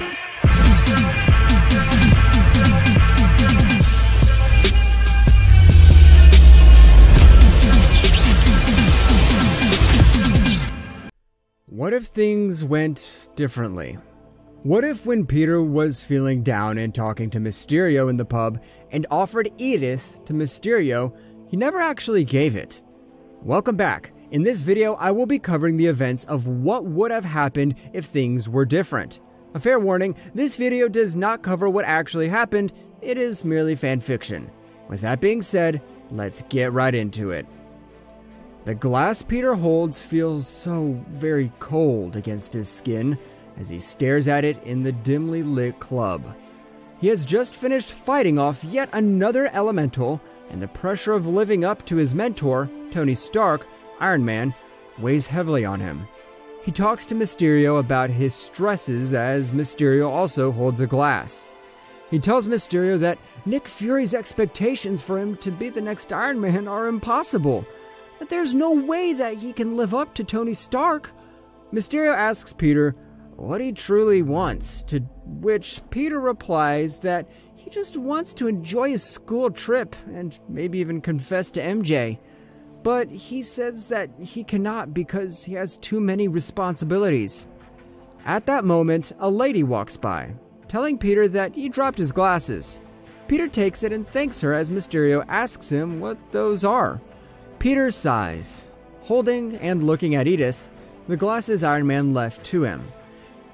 What if things went differently? What if when Peter was feeling down and talking to Mysterio in the pub and offered Edith to Mysterio, he never actually gave it? Welcome back. In this video, I will be covering the events of what would have happened if things were different. A fair warning, this video does not cover what actually happened, it is merely fanfiction. With that being said, let's get right into it. The glass Peter holds feels so very cold against his skin as he stares at it in the dimly lit club. He has just finished fighting off yet another elemental, and the pressure of living up to his mentor, Tony Stark, Iron Man, weighs heavily on him. He talks to Mysterio about his stresses as Mysterio also holds a glass. He tells Mysterio that Nick Fury's expectations for him to be the next Iron Man are impossible that there's no way that he can live up to Tony Stark. Mysterio asks Peter what he truly wants, to which Peter replies that he just wants to enjoy his school trip and maybe even confess to MJ. But he says that he cannot because he has too many responsibilities. At that moment, a lady walks by, telling Peter that he dropped his glasses. Peter takes it and thanks her as Mysterio asks him what those are. Peter sighs, holding and looking at Edith, the glasses Iron Man left to him.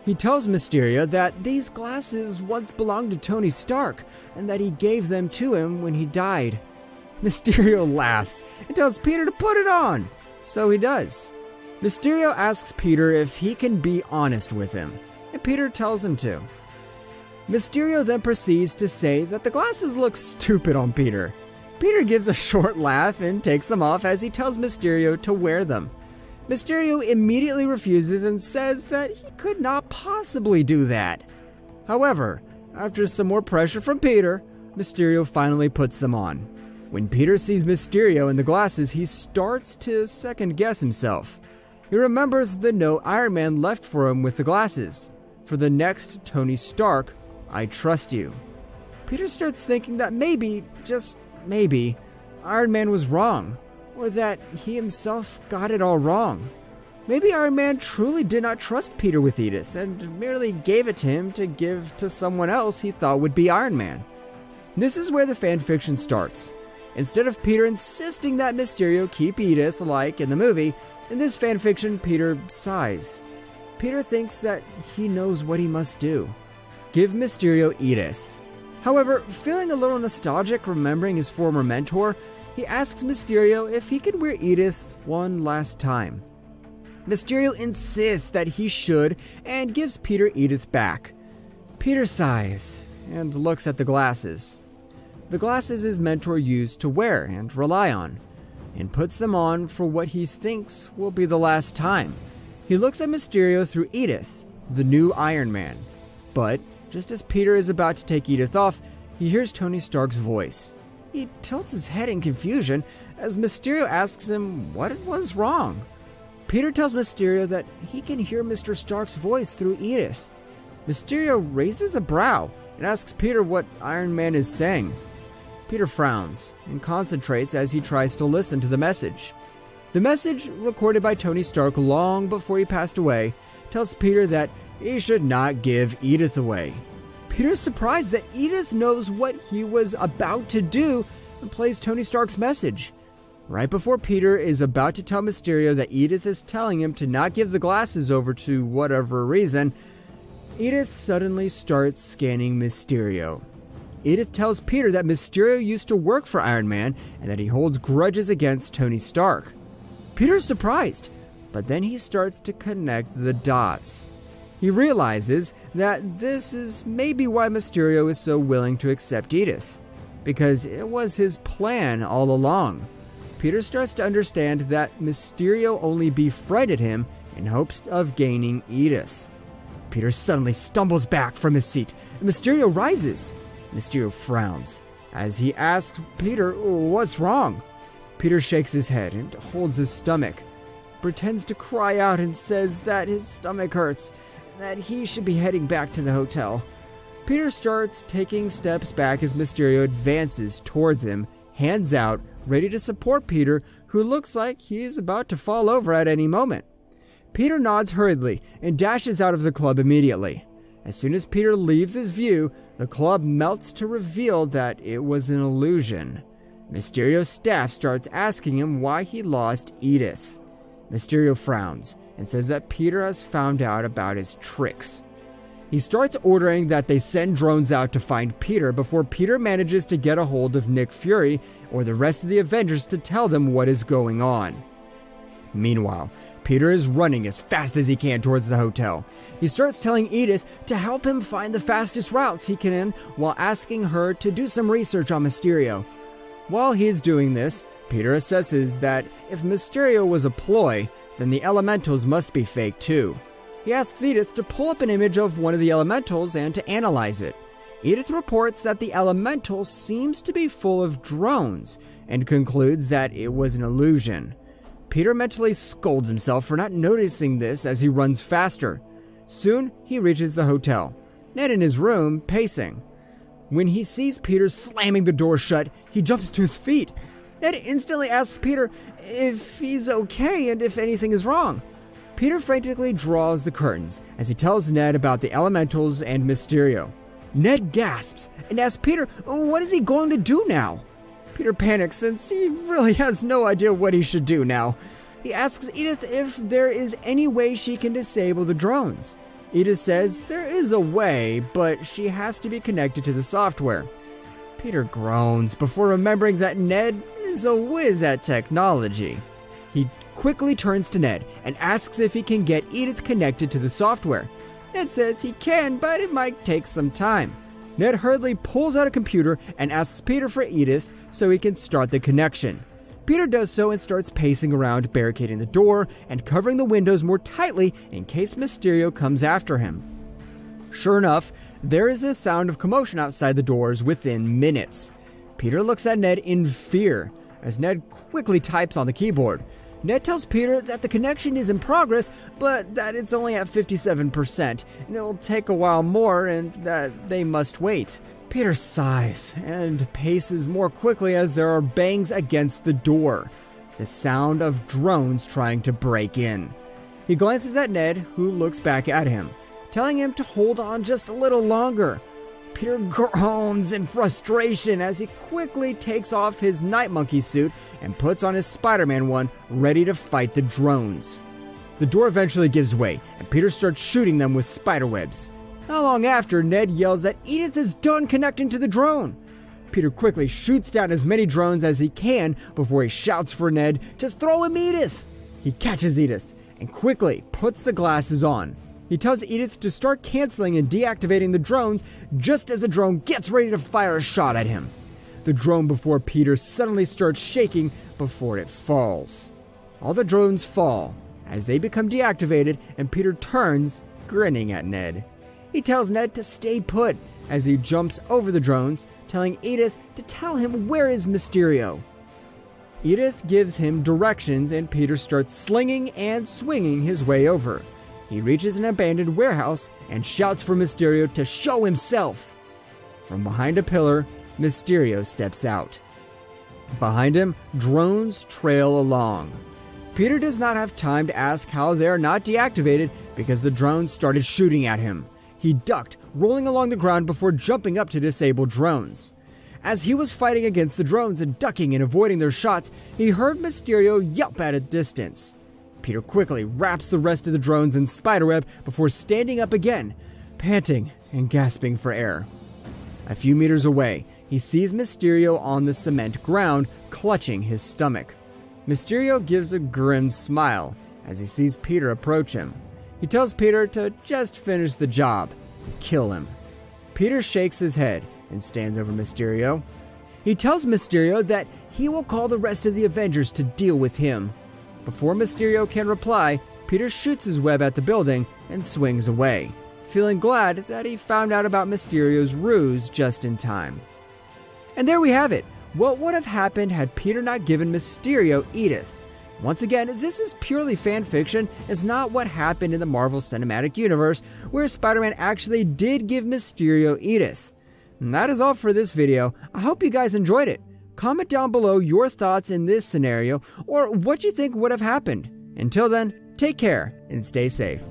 He tells Mysterio that these glasses once belonged to Tony Stark and that he gave them to him when he died. Mysterio laughs and tells Peter to put it on, so he does. Mysterio asks Peter if he can be honest with him, and Peter tells him to. Mysterio then proceeds to say that the glasses look stupid on Peter, Peter gives a short laugh and takes them off as he tells Mysterio to wear them. Mysterio immediately refuses and says that he could not possibly do that. However, after some more pressure from Peter, Mysterio finally puts them on. When Peter sees Mysterio in the glasses, he starts to second guess himself. He remembers the note Iron Man left for him with the glasses. For the next Tony Stark, I trust you. Peter starts thinking that maybe, just maybe, Iron Man was wrong, or that he himself got it all wrong. Maybe Iron Man truly did not trust Peter with Edith and merely gave it to him to give to someone else he thought would be Iron Man. This is where the fanfiction starts. Instead of Peter insisting that Mysterio keep Edith like in the movie, in this fanfiction, Peter sighs. Peter thinks that he knows what he must do give Mysterio Edith. However, feeling a little nostalgic remembering his former mentor, he asks Mysterio if he can wear Edith one last time. Mysterio insists that he should and gives Peter Edith back. Peter sighs and looks at the glasses. The glasses his mentor used to wear and rely on, and puts them on for what he thinks will be the last time. He looks at Mysterio through Edith, the new Iron Man, but just as Peter is about to take Edith off, he hears Tony Stark's voice. He tilts his head in confusion as Mysterio asks him what it was wrong. Peter tells Mysterio that he can hear Mr. Stark's voice through Edith. Mysterio raises a brow and asks Peter what Iron Man is saying. Peter frowns and concentrates as he tries to listen to the message. The message, recorded by Tony Stark long before he passed away, tells Peter that he should not give Edith away. Peter's surprised that Edith knows what he was about to do and plays Tony Stark's message. Right before Peter is about to tell Mysterio that Edith is telling him to not give the glasses over to whatever reason, Edith suddenly starts scanning Mysterio. Edith tells Peter that Mysterio used to work for Iron Man and that he holds grudges against Tony Stark. Peter is surprised, but then he starts to connect the dots. He realizes that this is maybe why Mysterio is so willing to accept Edith, because it was his plan all along. Peter starts to understand that Mysterio only befriended him in hopes of gaining Edith. Peter suddenly stumbles back from his seat, and Mysterio rises. Mysterio frowns as he asks Peter, What's wrong? Peter shakes his head and holds his stomach, pretends to cry out, and says that his stomach hurts that he should be heading back to the hotel. Peter starts taking steps back as Mysterio advances towards him, hands out, ready to support Peter, who looks like he is about to fall over at any moment. Peter nods hurriedly and dashes out of the club immediately. As soon as Peter leaves his view, the club melts to reveal that it was an illusion. Mysterio's staff starts asking him why he lost Edith. Mysterio frowns and says that Peter has found out about his tricks. He starts ordering that they send drones out to find Peter before Peter manages to get a hold of Nick Fury or the rest of the Avengers to tell them what is going on. Meanwhile, Peter is running as fast as he can towards the hotel. He starts telling Edith to help him find the fastest routes he can in while asking her to do some research on Mysterio. While he's doing this, Peter assesses that if Mysterio was a ploy, then the elementals must be fake too. He asks Edith to pull up an image of one of the elementals and to analyze it. Edith reports that the elemental seems to be full of drones and concludes that it was an illusion. Peter mentally scolds himself for not noticing this as he runs faster. Soon, he reaches the hotel. Ned in his room, pacing. When he sees Peter slamming the door shut, he jumps to his feet. Ned instantly asks Peter if he's okay and if anything is wrong. Peter frantically draws the curtains as he tells Ned about the elementals and Mysterio. Ned gasps and asks Peter what is he going to do now? Peter panics since he really has no idea what he should do now. He asks Edith if there is any way she can disable the drones. Edith says there is a way, but she has to be connected to the software. Peter groans before remembering that Ned is a whiz at technology. He quickly turns to Ned and asks if he can get Edith connected to the software. Ned says he can, but it might take some time. Ned hurriedly pulls out a computer and asks Peter for Edith so he can start the connection. Peter does so and starts pacing around, barricading the door and covering the windows more tightly in case Mysterio comes after him. Sure enough, there is a sound of commotion outside the doors within minutes. Peter looks at Ned in fear as Ned quickly types on the keyboard. Ned tells Peter that the connection is in progress, but that it's only at 57%, and it'll take a while more, and that they must wait. Peter sighs and paces more quickly as there are bangs against the door, the sound of drones trying to break in. He glances at Ned, who looks back at him, telling him to hold on just a little longer. Peter groans in frustration as he quickly takes off his Night Monkey suit and puts on his Spider Man one, ready to fight the drones. The door eventually gives way, and Peter starts shooting them with spider webs. Not long after, Ned yells that Edith is done connecting to the drone. Peter quickly shoots down as many drones as he can before he shouts for Ned to throw him Edith. He catches Edith and quickly puts the glasses on. He tells Edith to start canceling and deactivating the drones just as the drone gets ready to fire a shot at him. The drone before Peter suddenly starts shaking before it falls. All the drones fall as they become deactivated, and Peter turns, grinning at Ned. He tells Ned to stay put as he jumps over the drones, telling Edith to tell him where is Mysterio. Edith gives him directions, and Peter starts slinging and swinging his way over. He reaches an abandoned warehouse and shouts for Mysterio to show himself. From behind a pillar, Mysterio steps out. Behind him, drones trail along. Peter does not have time to ask how they are not deactivated because the drones started shooting at him. He ducked, rolling along the ground before jumping up to disable drones. As he was fighting against the drones and ducking and avoiding their shots, he heard Mysterio yelp at a distance. Peter quickly wraps the rest of the drones in spiderweb before standing up again, panting and gasping for air. A few meters away, he sees Mysterio on the cement ground, clutching his stomach. Mysterio gives a grim smile as he sees Peter approach him. He tells Peter to just finish the job, kill him. Peter shakes his head and stands over Mysterio. He tells Mysterio that he will call the rest of the Avengers to deal with him. Before Mysterio can reply, Peter shoots his web at the building and swings away, feeling glad that he found out about Mysterio's ruse just in time. And there we have it. What would have happened had Peter not given Mysterio Edith? Once again, this is purely fan fiction, it's not what happened in the Marvel Cinematic Universe, where Spider Man actually did give Mysterio Edith. And that is all for this video. I hope you guys enjoyed it. Comment down below your thoughts in this scenario or what you think would have happened. Until then, take care and stay safe.